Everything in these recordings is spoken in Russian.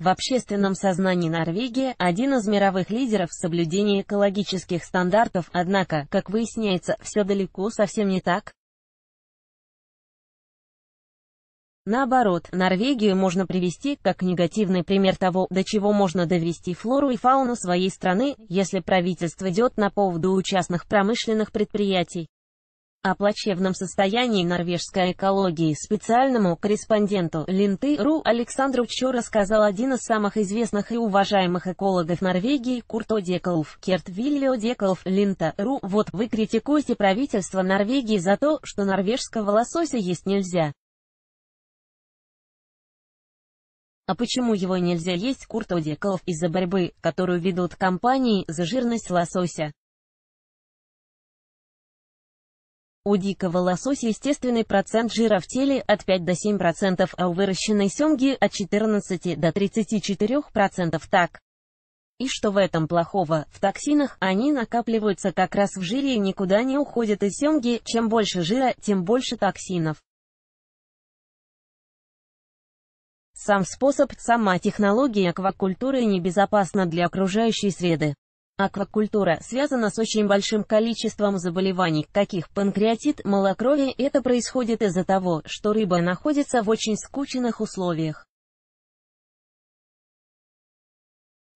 В общественном сознании Норвегия – один из мировых лидеров в соблюдении экологических стандартов, однако, как выясняется, все далеко совсем не так. Наоборот, Норвегию можно привести как негативный пример того, до чего можно довести флору и фауну своей страны, если правительство идет на поводу у частных промышленных предприятий. О плачевном состоянии норвежской экологии специальному корреспонденту Линты.ру Александру Чо рассказал один из самых известных и уважаемых экологов Норвегии Курт Одеколф. Керт Вильо Одеколф, Линта.ру. Вот вы критикуете правительство Норвегии за то, что норвежского лосося есть нельзя. А почему его нельзя есть, Курт Одеколф, из-за борьбы, которую ведут компании за жирность лосося? У дикого лосося естественный процент жира в теле от 5 до 7%, а у выращенной семги от 14 до 34%. Так. И что в этом плохого? В токсинах они накапливаются как раз в жире и никуда не уходят из семги. Чем больше жира, тем больше токсинов. Сам способ, сама технология аквакультуры небезопасна для окружающей среды. Аквакультура связана с очень большим количеством заболеваний, каких панкреатит, малокровие. Это происходит из-за того, что рыба находится в очень скученных условиях.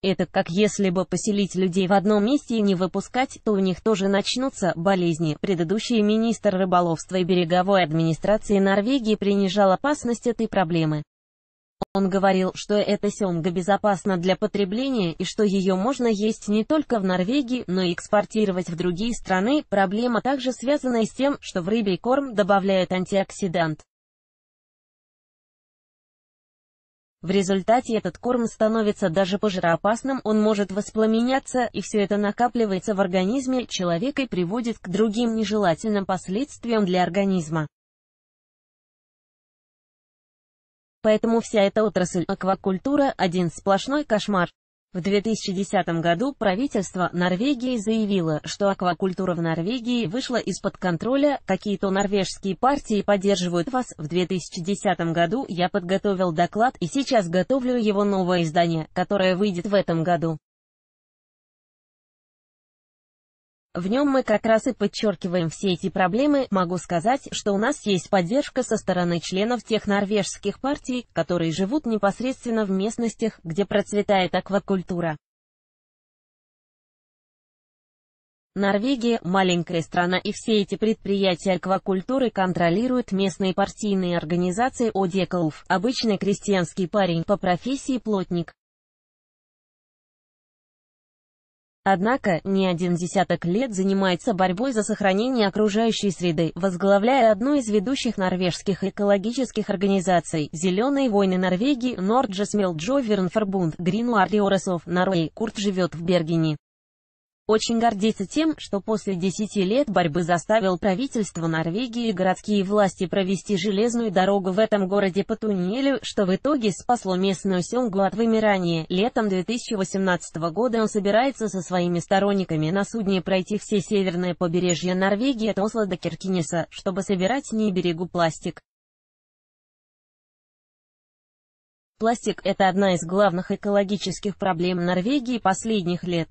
Это как если бы поселить людей в одном месте и не выпускать, то у них тоже начнутся болезни. Предыдущий министр рыболовства и береговой администрации Норвегии принижал опасность этой проблемы. Он говорил, что эта семга безопасна для потребления и что ее можно есть не только в Норвегии, но и экспортировать в другие страны. Проблема также связана с тем, что в рыбий корм добавляют антиоксидант. В результате этот корм становится даже пожароопасным, он может воспламеняться, и все это накапливается в организме человека и приводит к другим нежелательным последствиям для организма. Поэтому вся эта отрасль аквакультура – один сплошной кошмар. В 2010 году правительство Норвегии заявило, что аквакультура в Норвегии вышла из-под контроля, какие-то норвежские партии поддерживают вас. В 2010 году я подготовил доклад и сейчас готовлю его новое издание, которое выйдет в этом году. В нем мы как раз и подчеркиваем все эти проблемы. Могу сказать, что у нас есть поддержка со стороны членов тех норвежских партий, которые живут непосредственно в местностях, где процветает аквакультура. Норвегия – маленькая страна и все эти предприятия аквакультуры контролируют местные партийные организации Одеколф, обычный крестьянский парень по профессии плотник. Однако, не один десяток лет занимается борьбой за сохранение окружающей среды, возглавляя одну из ведущих норвежских экологических организаций «Зеленые войны Норвегии» Норджесмел Джовернфорбунд, Гринуариоресов, Норвей, Курт живет в Бергене. Очень гордится тем, что после 10 лет борьбы заставил правительство Норвегии и городские власти провести железную дорогу в этом городе по туннелю, что в итоге спасло местную семгу от вымирания. Летом 2018 года он собирается со своими сторонниками на судне пройти все северное побережье Норвегии от Осло до Киркинеса, чтобы собирать не берегу пластик. Пластик – это одна из главных экологических проблем Норвегии последних лет.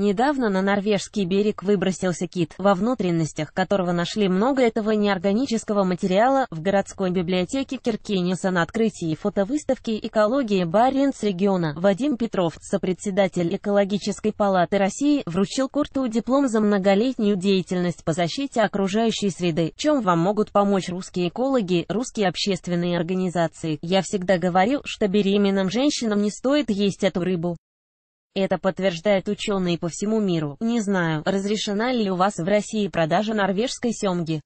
Недавно на норвежский берег выбросился кит, во внутренностях которого нашли много этого неорганического материала. В городской библиотеке Киркениуса на открытии фотовыставки «Экология Баренц региона» Вадим Петров, сопредседатель Экологической палаты России, вручил Курту диплом за многолетнюю деятельность по защите окружающей среды. Чем вам могут помочь русские экологи, русские общественные организации? Я всегда говорил, что беременным женщинам не стоит есть эту рыбу. Это подтверждают ученые по всему миру. Не знаю, разрешена ли у вас в России продажа норвежской семги.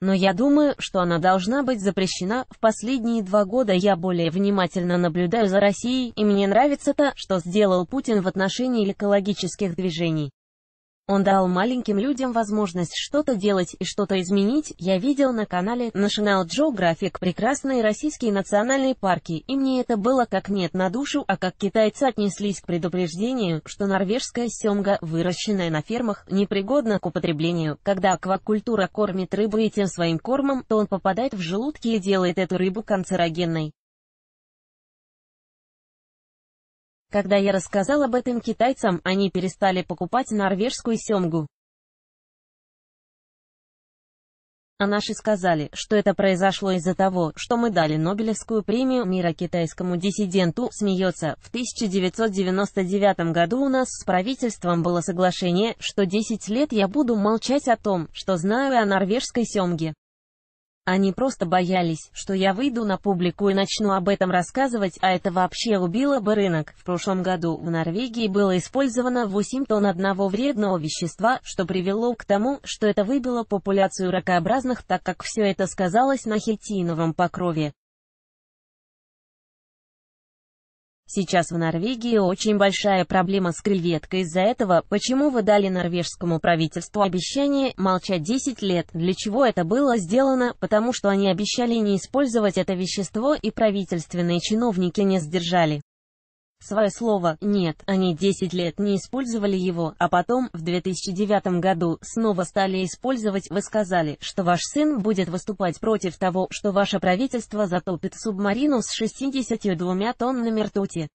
Но я думаю, что она должна быть запрещена. В последние два года я более внимательно наблюдаю за Россией, и мне нравится то, что сделал Путин в отношении экологических движений. Он дал маленьким людям возможность что-то делать и что-то изменить. Я видел на канале National Geographic прекрасные российские национальные парки, и мне это было как нет на душу, а как китайцы отнеслись к предупреждению, что норвежская семга, выращенная на фермах, непригодна к употреблению. Когда аквакультура кормит рыбу этим своим кормом, то он попадает в желудки и делает эту рыбу канцерогенной. Когда я рассказал об этом китайцам, они перестали покупать норвежскую семгу. А наши сказали, что это произошло из-за того, что мы дали Нобелевскую премию мира китайскому диссиденту, смеется. В 1999 году у нас с правительством было соглашение, что 10 лет я буду молчать о том, что знаю о норвежской семге. Они просто боялись, что я выйду на публику и начну об этом рассказывать, а это вообще убило бы рынок. В прошлом году в Норвегии было использовано 8 тонн одного вредного вещества, что привело к тому, что это выбило популяцию ракообразных, так как все это сказалось на хитиновом покрове. Сейчас в Норвегии очень большая проблема с креветкой. Из-за этого, почему вы дали норвежскому правительству обещание молчать 10 лет, для чего это было сделано, потому что они обещали не использовать это вещество и правительственные чиновники не сдержали. Свое слово «нет», они 10 лет не использовали его, а потом, в 2009 году, снова стали использовать. Вы сказали, что ваш сын будет выступать против того, что ваше правительство затопит субмарину с 62 тоннами ртути.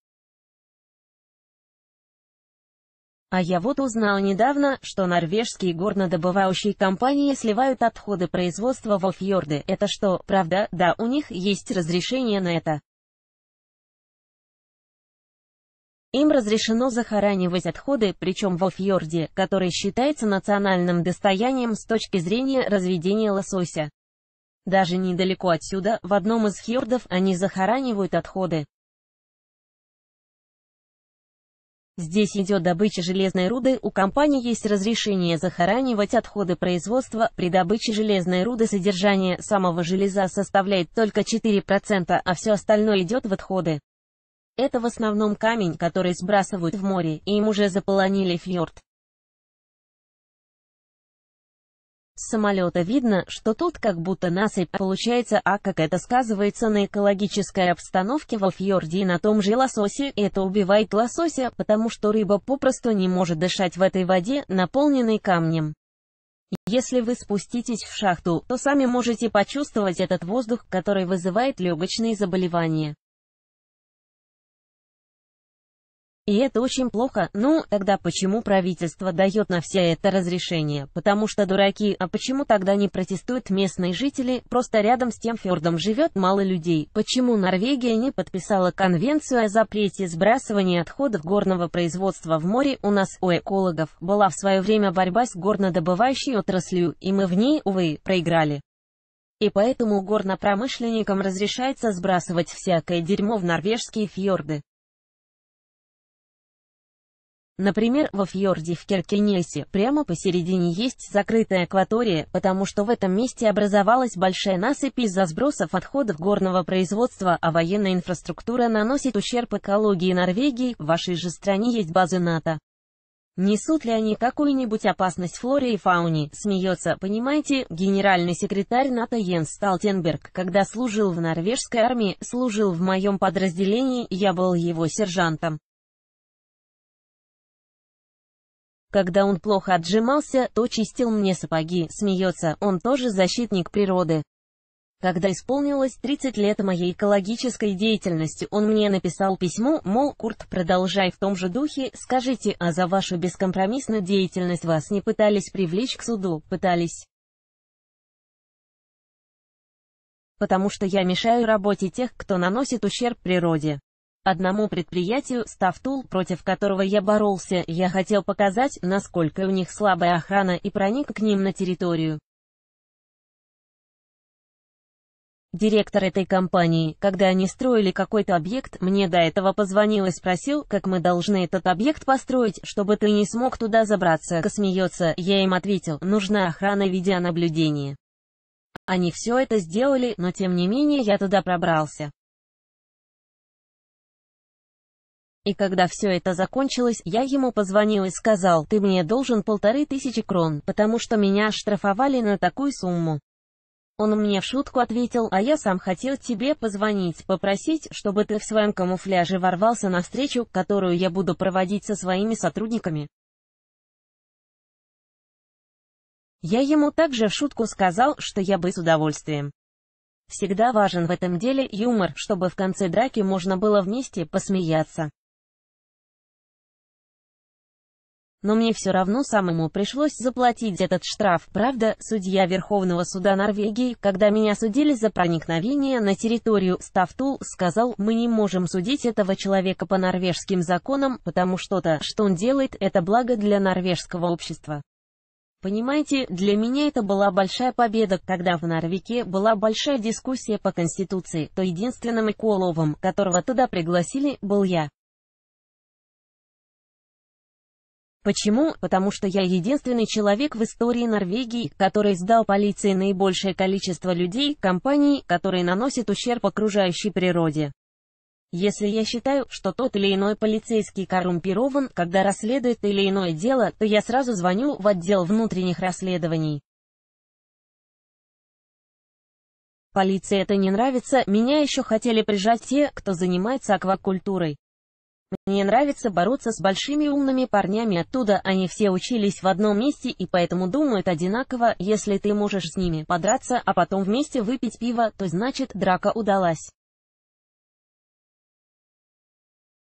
А я вот узнал недавно, что норвежские горнодобывающие компании сливают отходы производства во фьорды. Это что, правда? Да, у них есть разрешение на это. Им разрешено захоранивать отходы, причем во фьорде, который считается национальным достоянием с точки зрения разведения лосося. Даже недалеко отсюда, в одном из фьордов, они захоранивают отходы. Здесь идет добыча железной руды, у компании есть разрешение захоранивать отходы производства, при добыче железной руды содержание самого железа составляет только 4%, а все остальное идет в отходы. Это в основном камень, который сбрасывают в море, и им уже заполонили фьорд. С самолета видно, что тут как будто насыпь получается, а как это сказывается на экологической обстановке во фьорде и на том же лососе, это убивает лосося, потому что рыба попросту не может дышать в этой воде, наполненной камнем. Если вы спуститесь в шахту, то сами можете почувствовать этот воздух, который вызывает легочные заболевания. И это очень плохо. Ну, тогда почему правительство дает на все это разрешение? Потому что дураки, а почему тогда не протестуют местные жители? Просто рядом с тем фьордом живет мало людей. Почему Норвегия не подписала конвенцию о запрете сбрасывания отходов горного производства в море? У нас, у экологов, была в свое время борьба с горнодобывающей отраслью, и мы в ней, увы, проиграли. И поэтому горнопромышленникам разрешается сбрасывать всякое дерьмо в норвежские фьорды. Например, во фьорде в Керкенесе, прямо посередине есть закрытая акватория, потому что в этом месте образовалась большая насыпь из-за сбросов отходов горного производства, а военная инфраструктура наносит ущерб экологии Норвегии, в вашей же стране есть базы НАТО. Несут ли они какую-нибудь опасность флоре и фауне? Смеется, понимаете, генеральный секретарь НАТО Йенс Сталтенберг, когда служил в норвежской армии, служил в моем подразделении, я был его сержантом. Когда он плохо отжимался, то чистил мне сапоги, смеется, он тоже защитник природы. Когда исполнилось 30 лет моей экологической деятельности, он мне написал письмо, мол, Курт, продолжай в том же духе, скажите, а за вашу бескомпромиссную деятельность вас не пытались привлечь к суду, пытались. Потому что я мешаю работе тех, кто наносит ущерб природе. Одному предприятию, Ставтул, против которого я боролся, я хотел показать, насколько у них слабая охрана и проник к ним на территорию. Директор этой компании, когда они строили какой-то объект, мне до этого позвонил и спросил, как мы должны этот объект построить, чтобы ты не смог туда забраться. Смеется, я им ответил, нужна охрана видеонаблюдения. Они все это сделали, но тем не менее я туда пробрался. И когда все это закончилось, я ему позвонил и сказал, ты мне должен полторы тысячи крон, потому что меня штрафовали на такую сумму. Он мне в шутку ответил, а я сам хотел тебе позвонить, попросить, чтобы ты в своем камуфляже ворвался на встречу, которую я буду проводить со своими сотрудниками. Я ему также в шутку сказал, что я бы с удовольствием. Всегда важен в этом деле юмор, чтобы в конце драки можно было вместе посмеяться. Но мне все равно самому пришлось заплатить этот штраф. Правда, судья Верховного суда Норвегии, когда меня судили за проникновение на территорию Ставтул, сказал, мы не можем судить этого человека по норвежским законам, потому что то, что он делает, это благо для норвежского общества. Понимаете, для меня это была большая победа, когда в Норвеге была большая дискуссия по Конституции, то единственным экологом, которого туда пригласили, был я. Почему? Потому что я единственный человек в истории Норвегии, который сдал полиции наибольшее количество людей, компаний, которые наносят ущерб окружающей природе. Если я считаю, что тот или иной полицейский коррумпирован, когда расследует или иное дело, то я сразу звоню в отдел внутренних расследований. Полиции это не нравится, меня еще хотели прижать те, кто занимается аквакультурой. Мне нравится бороться с большими умными парнями оттуда, они все учились в одном месте и поэтому думают одинаково, если ты можешь с ними подраться, а потом вместе выпить пиво, то значит драка удалась.